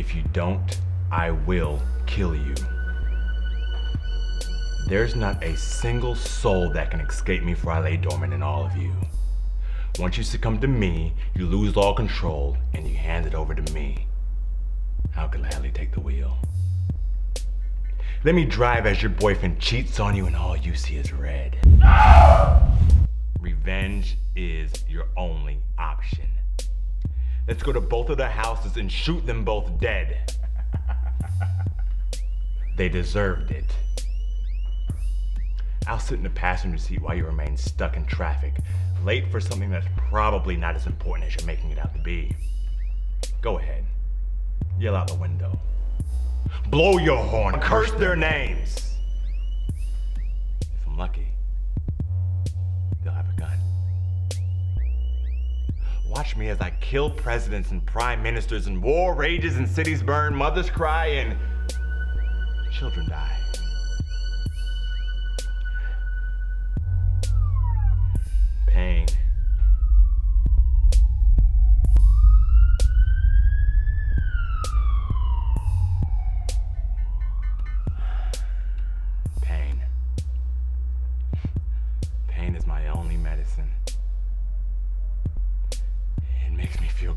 If you don't, I will kill you. There's not a single soul that can escape me for I lay dormant in all of you. Once you succumb to me, you lose all control and you hand it over to me. I'll gladly take the wheel. Let me drive as your boyfriend cheats on you and all you see is red. Revenge is your only option. Let's go to both of their houses and shoot them both dead. they deserved it. I'll sit in the passenger seat while you remain stuck in traffic, late for something that's probably not as important as you're making it out to be. Go ahead. Yell out the window. Blow your horn. Curse their names. Watch me as I kill presidents and prime ministers and war rages and cities burn, mothers cry and children die.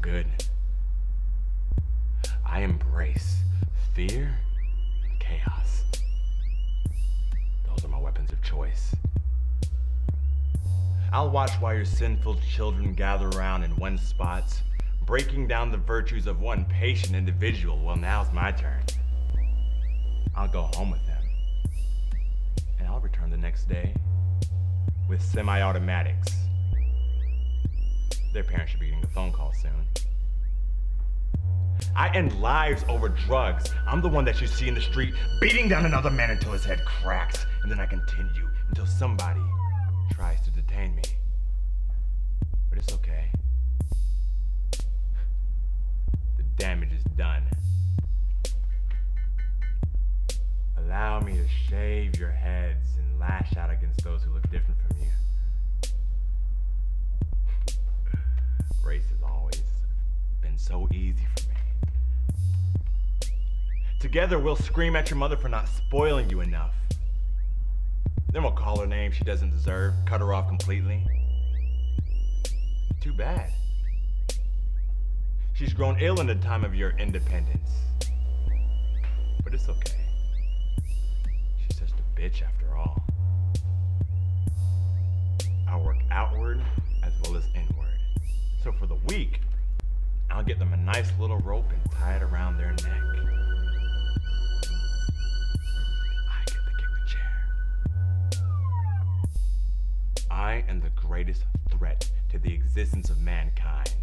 Good. I embrace fear and chaos. Those are my weapons of choice. I'll watch while your sinful children gather around in one spot, breaking down the virtues of one patient individual. Well, now's my turn. I'll go home with them. And I'll return the next day with semi automatics. Their parents should be getting a phone call soon. I end lives over drugs. I'm the one that you see in the street beating down another man until his head cracks, and then I continue until somebody tries to detain me. But it's okay. The damage is done. Allow me to shave your heads and lash out against those who look so easy for me. Together, we'll scream at your mother for not spoiling you enough. Then we'll call her name she doesn't deserve, cut her off completely. Too bad. She's grown ill in the time of your independence. But it's okay. She's just a bitch after all. I work outward as well as inward. So for the week, I'll get them a nice little rope and tie it around their neck. I get to kick the chair. I am the greatest threat to the existence of mankind.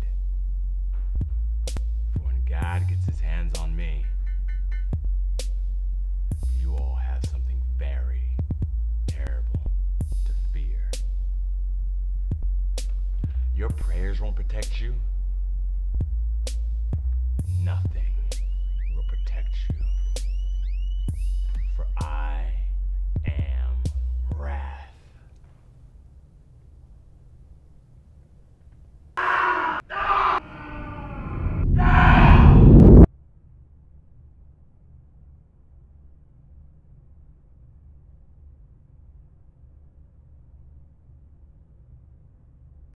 For when God gets his hands on me, you all have something very terrible to fear. Your prayers won't protect you. Nothing